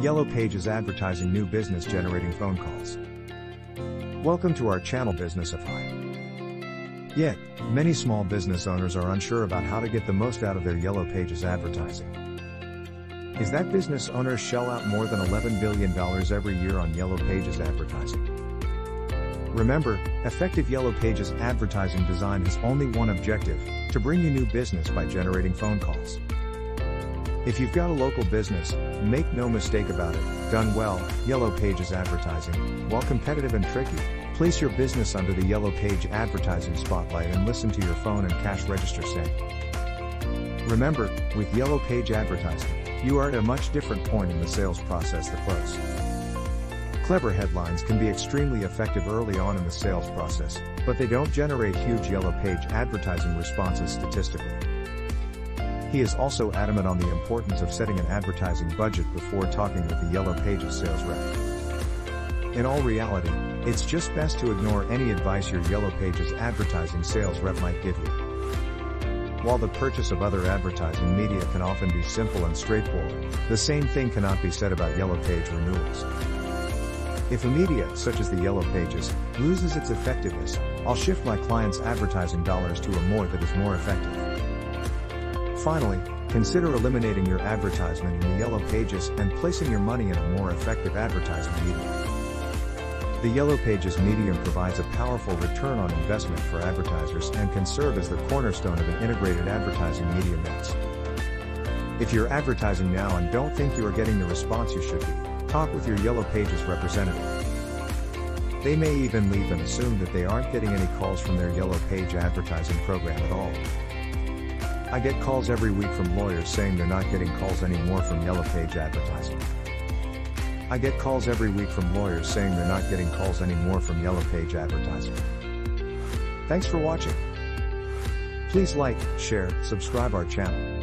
Yellow Pages advertising new business generating phone calls. Welcome to our channel Businessify. Yet, many small business owners are unsure about how to get the most out of their Yellow Pages advertising. Is that business owners shell out more than $11 billion every year on Yellow Pages advertising? Remember, effective Yellow Pages advertising design has only one objective to bring you new business by generating phone calls. If you've got a local business, make no mistake about it, done well, Yellow Pages advertising, while competitive and tricky, place your business under the Yellow Page advertising spotlight and listen to your phone and cash register say. Remember, with Yellow Page advertising, you are at a much different point in the sales process the close. Clever headlines can be extremely effective early on in the sales process, but they don't generate huge yellow page advertising responses statistically. He is also adamant on the importance of setting an advertising budget before talking with the Yellow Pages sales rep. In all reality, it's just best to ignore any advice your Yellow Pages advertising sales rep might give you. While the purchase of other advertising media can often be simple and straightforward, the same thing cannot be said about Yellow Page renewals. If a media, such as the Yellow Pages, loses its effectiveness, I'll shift my client's advertising dollars to a more that is more effective. Finally, consider eliminating your advertisement in the Yellow Pages and placing your money in a more effective advertising medium. The Yellow Pages medium provides a powerful return on investment for advertisers and can serve as the cornerstone of an integrated advertising media mix. If you're advertising now and don't think you are getting the response you should be, Talk with your Yellow Pages representative. They may even leave and assume that they aren't getting any calls from their Yellow Page advertising program at all. I get calls every week from lawyers saying they're not getting calls anymore from Yellow Page advertising. I get calls every week from lawyers saying they're not getting calls anymore from Yellow Page advertising. Thanks for watching. Please like, share, subscribe our channel.